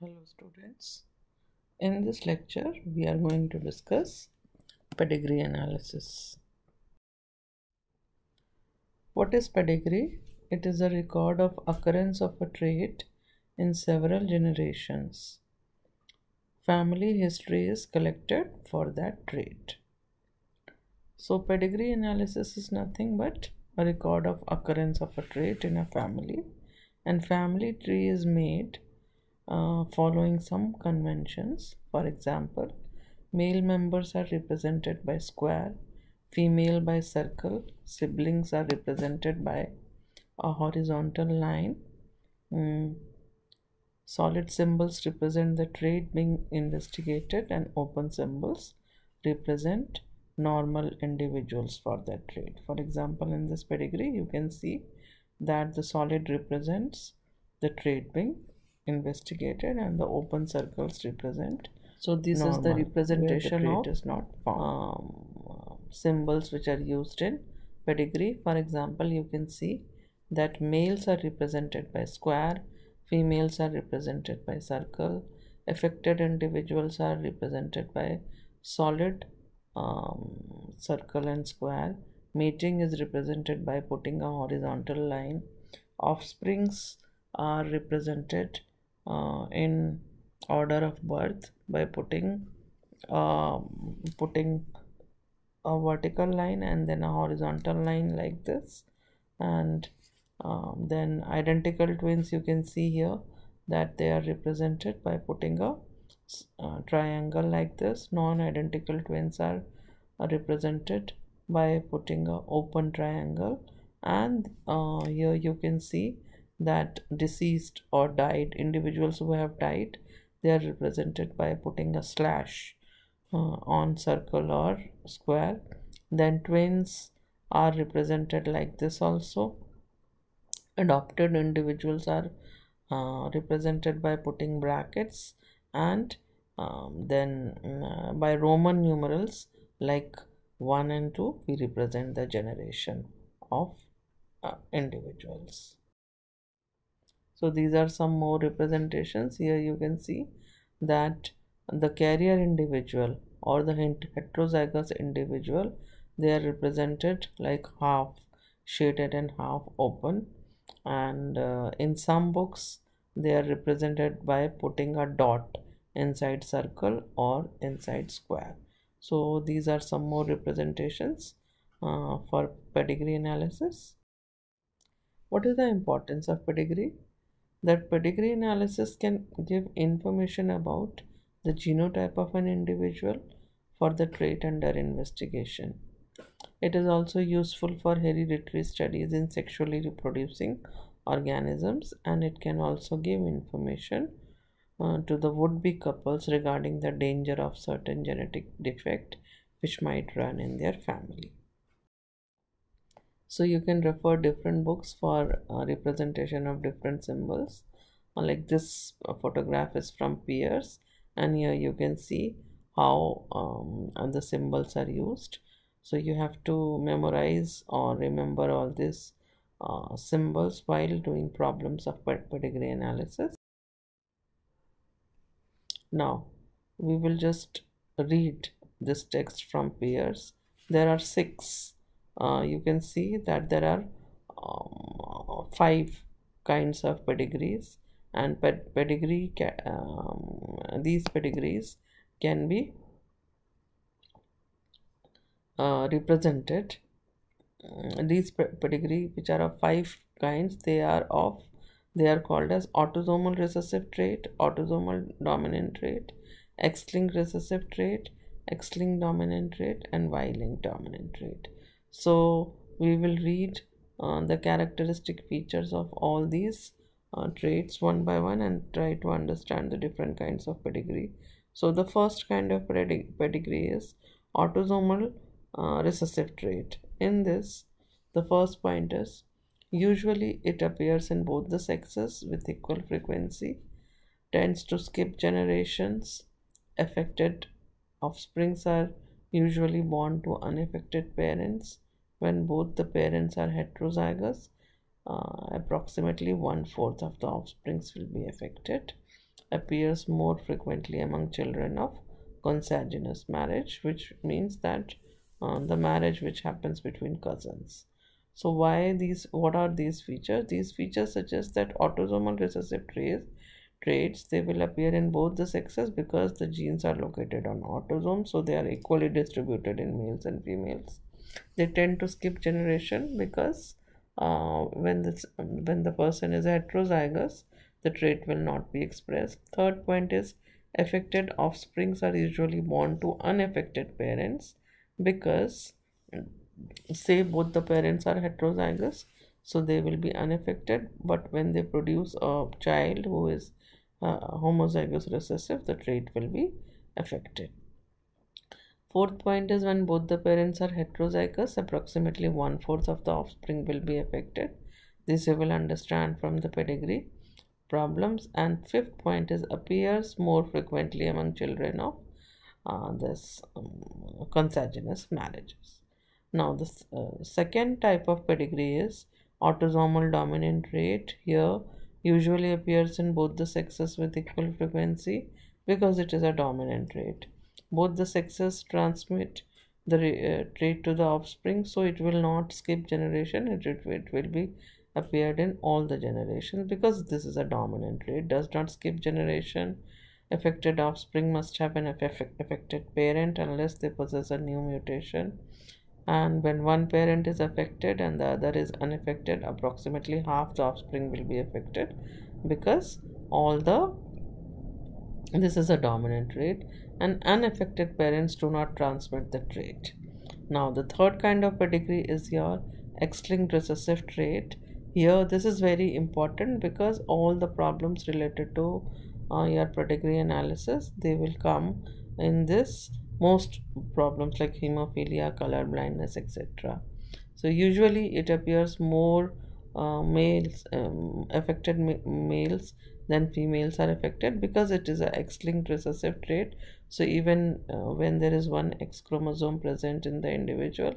Hello students. In this lecture we are going to discuss pedigree analysis. What is pedigree? It is a record of occurrence of a trait in several generations. Family history is collected for that trait. So pedigree analysis is nothing but a record of occurrence of a trait in a family and family tree is made uh, following some conventions. For example, male members are represented by square, female by circle, siblings are represented by a horizontal line. Mm. Solid symbols represent the trait being investigated, and open symbols represent normal individuals for that trait. For example, in this pedigree, you can see that the solid represents the trait being investigated and the open circles represent so this normal, is the representation the of is not um, symbols which are used in pedigree. For example you can see that males are represented by square females are represented by circle affected individuals are represented by solid um, circle and square. Mating is represented by putting a horizontal line. Offsprings are represented uh, in order of birth by putting uh, putting a vertical line and then a horizontal line like this. And um, then identical twins you can see here that they are represented by putting a uh, triangle like this. Non-identical twins are, represented by putting a open triangle. And uh, here you can see that deceased or died individuals who have died they are represented by putting a slash uh, on circle or square. Then twins are represented like this also. Adopted individuals are uh, represented by putting brackets and um, then uh, by roman numerals like 1 and 2 we represent the generation of uh, individuals so these are some more representations. Here you can see that the carrier individual or the heterozygous individual they are represented like half shaded and half open. And uh, in some books they are represented by putting a dot inside circle or inside square. So these are some more representations uh, for pedigree analysis. What is the importance of pedigree that pedigree analysis can give information about the genotype of an individual for the trait under investigation. It is also useful for hereditary studies in sexually reproducing organisms and it can also give information uh, to the would-be couples regarding the danger of certain genetic defect which might run in their family so you can refer different books for uh, representation of different symbols. Uh, like this uh, photograph is from Pierce and here you can see how um, the symbols are used. So you have to memorize or remember all these uh, symbols while doing problems of pedigree analysis. Now we will just read this text from Pierce there are six uh, you can see that there are um, five kinds of pedigrees and ped pedigree um, these pedigrees can be uh, represented. Uh, these pedigree which are of five kinds they are of they are called as autosomal recessive trait autosomal dominant trait x-linked recessive trait x-linked dominant trait and y-linked dominant trait so we will read uh, the characteristic features of all these uh, traits one by one and try to understand the different kinds of pedigree. So the first kind of pedigree is autosomal uh, recessive trait. In this the first point is usually it appears in both the sexes with equal frequency tends to skip generations affected offsprings are usually born to unaffected parents when both the parents are heterozygous uh, approximately one fourth of the offsprings will be affected appears more frequently among children of consanguineous marriage, which means that uh, the marriage which happens between cousins. So why these? What are these features? These features suggest that autosomal recessive traits traits they will appear in both the sexes because the genes are located on autosomes, so they are equally distributed in males and females. They tend to skip generation because uh, when this when the person is heterozygous, the trait will not be expressed. Third point is affected offsprings are usually born to unaffected parents because say both the parents are heterozygous so they will be unaffected but when they produce a child who is uh, homozygous recessive the trait will be affected fourth point is when both the parents are heterozygous approximately one fourth of the offspring will be affected this you will understand from the pedigree problems and fifth point is appears more frequently among children of uh, this um, consanguineous marriages now, the uh, second type of pedigree is autosomal dominant trait. Here, usually appears in both the sexes with equal frequency because it is a dominant trait. Both the sexes transmit the uh, trait to the offspring, so it will not skip generation. It, it, it will be appeared in all the generations because this is a dominant trait. Does not skip generation. Affected offspring must have an affected parent unless they possess a new mutation and when one parent is affected and the other is unaffected approximately half the offspring will be affected because all the this is a dominant trait and unaffected parents do not transmit the trait now the third kind of pedigree is your x-linked recessive trait here this is very important because all the problems related to uh, your pedigree analysis they will come in this most problems like hemophilia, color blindness, etc. So usually it appears more uh, males um, affected ma males than females are affected because it is a X-linked recessive trait. So even uh, when there is one X chromosome present in the individual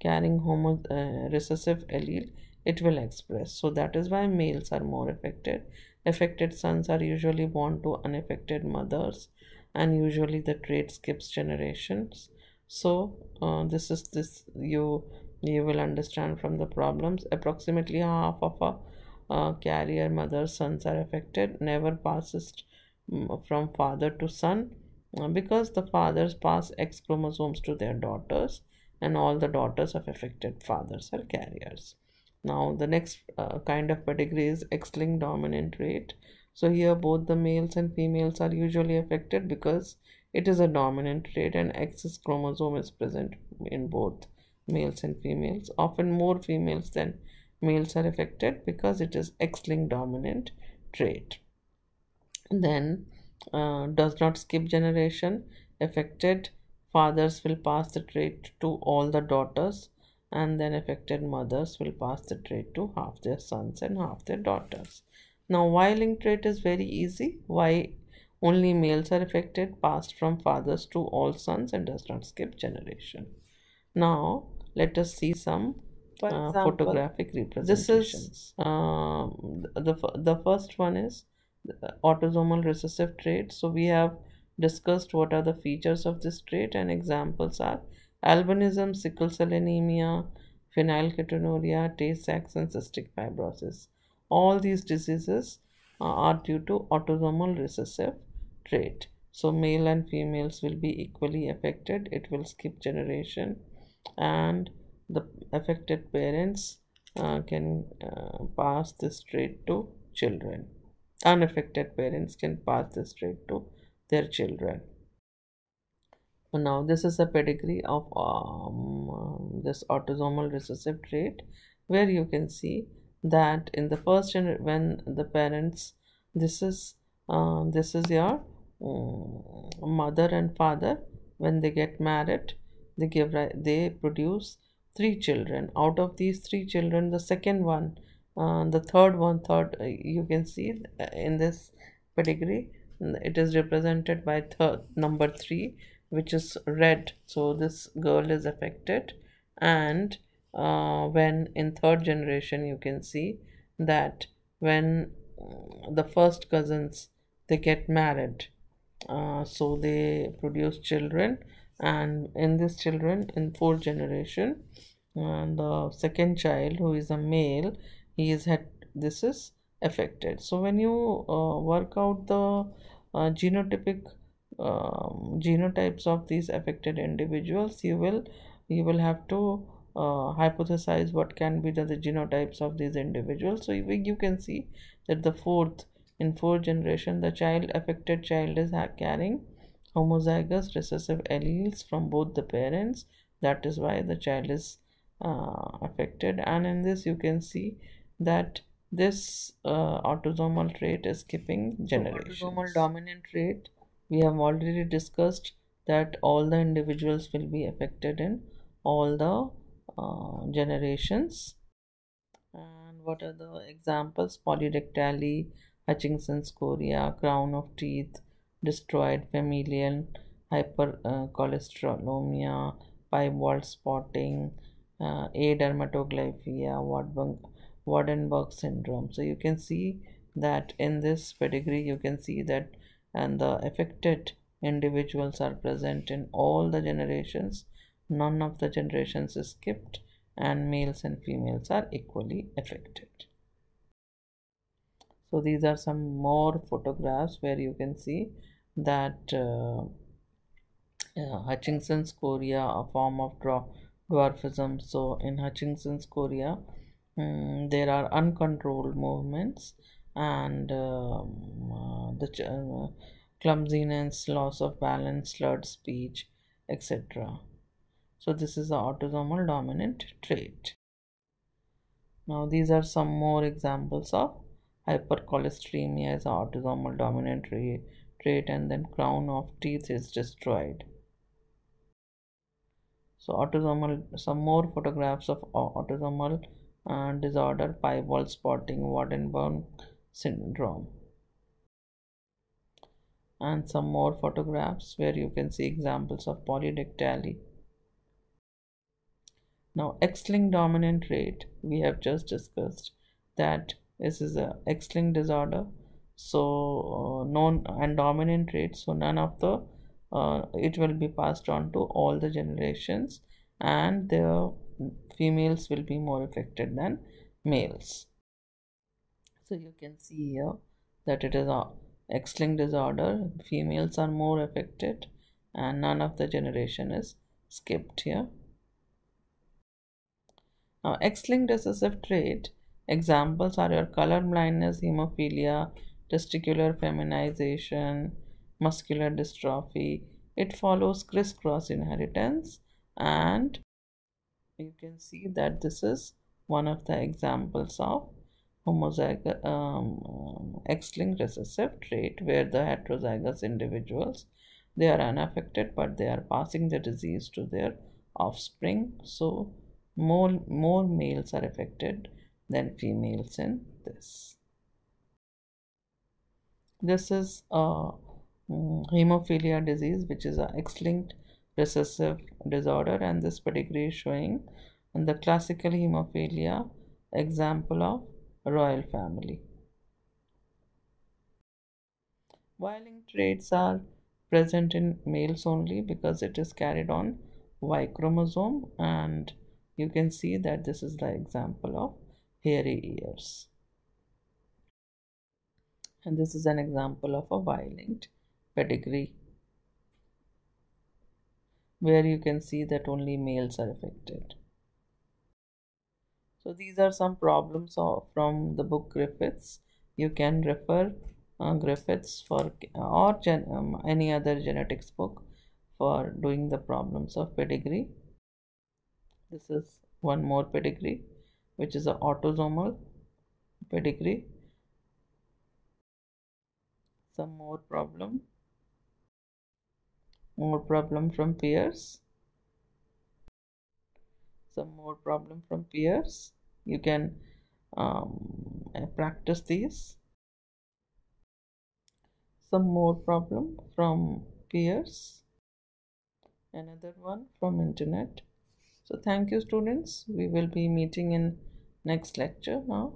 carrying homo uh, recessive allele, it will express. So that is why males are more affected. Affected sons are usually born to unaffected mothers and usually the trait skips generations so uh, this is this you you will understand from the problems approximately half of a carrier mother's sons are affected never passes mm, from father to son uh, because the fathers pass x chromosomes to their daughters and all the daughters of affected fathers are carriers now the next uh, kind of pedigree is x-linked dominant trait so here both the males and females are usually affected because it is a dominant trait and X chromosome is present in both males and females. Often more females than males are affected because it is X-linked dominant trait. Then uh, does not skip generation. Affected fathers will pass the trait to all the daughters and then affected mothers will pass the trait to half their sons and half their daughters. Now, Y linked trait is very easy. Why only males are affected, passed from fathers to all sons, and does not skip generation. Now, let us see some uh, photographic representations. This is uh, the the first one is autosomal recessive trait. So we have discussed what are the features of this trait, and examples are albinism, sickle cell anemia, phenylketonuria, Tay Sachs, and cystic fibrosis. All these diseases uh, are due to autosomal recessive trait. So male and females will be equally affected. It will skip generation and the affected parents uh, can uh, pass this trait to children. Unaffected parents can pass this trait to their children. Now this is a pedigree of um, this autosomal recessive trait where you can see that in the first gener- when the parents this is uh, this is your um, mother and father when they get married they give they produce three children. Out of these three children the second one uh, the third one third uh, you can see in this pedigree it is represented by third number three which is red. So this girl is affected. And uh, when in third generation you can see that when the first cousins they get married. Uh, so they produce children and in this children in fourth generation and the second child who is a male he is had this is affected. So when you uh, work out the uh, genotypic um, genotypes of these affected individuals you will you will have to uh, hypothesize what can be the, the, genotypes of these individuals. So you, you can see that the fourth in fourth generation the child affected child is carrying homozygous recessive alleles from both the parents. That is why the child is uh, affected. And in this you can see that this uh, autosomal trait is skipping generations. So autosomal dominant trait we have already discussed that all the individuals will be affected in all the uh, generations. And what are the examples? Polydactyly hutchinson's chorea crown of teeth destroyed familial hypercholesterolemia piebald spotting uh, adermatoglyphia Waardenburg syndrome. So you can see that in this pedigree you can see that and the affected individuals are present in all the generations. None of the generations is skipped and males and females are equally affected so these are some more photographs where you can see that uh, uh, Hutchinson's chorea a form of dwarfism so in Hutchinson's chorea um, there are uncontrolled movements and um, uh, the uh, clumsiness, loss of balance, slurred speech, etc. So this is the autosomal dominant trait. Now these are some more examples of hypercholesteremia is autosomal dominant trait and then crown of teeth is destroyed. So autosomal, some more photographs of autosomal uh, disorder, piebald spotting, Waardenburg syndrome and some more photographs where you can see examples of polydactyly. Now X-linked dominant trait we have just discussed that this is a X-linked disorder. So uh, non and dominant trait so none of the uh, it will be passed on to all the generations. And the females will be more affected than males. So you can see here that it is a X-linked disorder. Females are more affected and none of the generation is skipped here. Now X-linked recessive trait examples are your color blindness hemophilia testicular feminization muscular dystrophy. It follows crisscross inheritance and you can see that this is one of the examples of homozygous um, X-linked recessive trait where the heterozygous individuals they are unaffected but they are passing the disease to their offspring. So more more males are affected than females in this this is a um, hemophilia disease which is an X-linked recessive disorder and this pedigree is showing in the classical hemophilia example of royal family. Y-linked traits are present in males only because it is carried on Y chromosome and you can see that this is the example of hairy ears. And this is an example of a Y-linked pedigree where you can see that only males are affected. So these are some problems from the book Griffiths. You can refer uh, Griffiths for or gen, um, any other genetics book for doing the problems of pedigree. This is one more pedigree which is an autosomal pedigree. Some more problem. More problem from Pierce. Some more problem from Pierce. You can um, practice these. Some more problem from Pierce. Another one from internet. So thank you students. We will be meeting in next lecture now